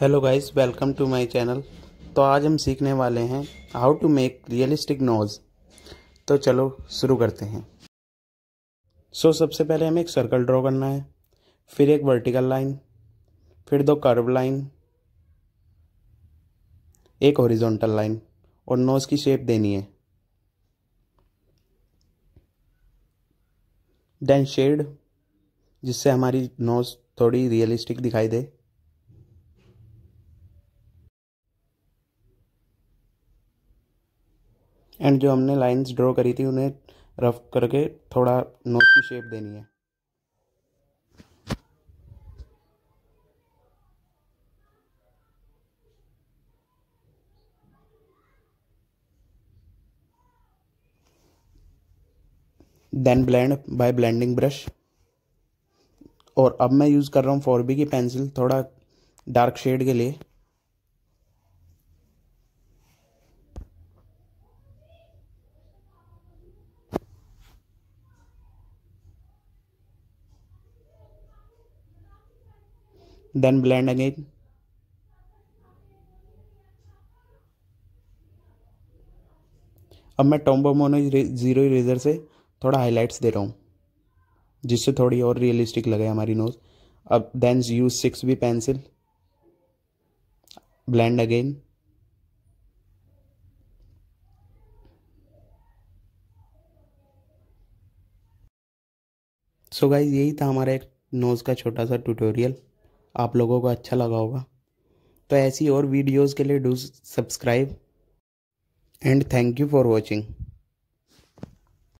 Hello guys welcome to my channel तो आज हम सीखने वाले हैं how to make realistic nose तो चलो शुरू करते हैं। सो so, सबसे पहले हमें एक सर्कल ड्रॉ करना है फिर एक वर्टिकल लाइन फिर दो कर्व लाइन एक हॉरिजॉन्टल लाइन और नोज़ की शेप देनी है। देन शेड जिससे हमारी नोज़ थोड़ी रियलिस्टिक दिखाई दे। एंड जो हमने लाइंस ड्रॉ करी थी, उन्हें रफ करके थोड़ा नोज़ की शेप देनी है। Then blend by blending brush और अब मैं यूज़ कर रहा हूँ फोर बी की पेंसिल थोड़ा डार्क शेड के लिए। Then blend again. अब मैं टॉम्बो मोनो ज़ीरो इरेजर से थोड़ा हाइलाइट्स दे रहा हूँ, जिससे थोड़ी और रियलिस्टिक लगे हमारी नोज़ अब then use six B pencil blend again so guys यही था हमारा एक नोज़ का छोटा सा ट्यूटोरियल आप लोगों को अच्छा लगा होगा। तो ऐसी और वीडियोज़ के लिए do subscribe. And thank you for watching.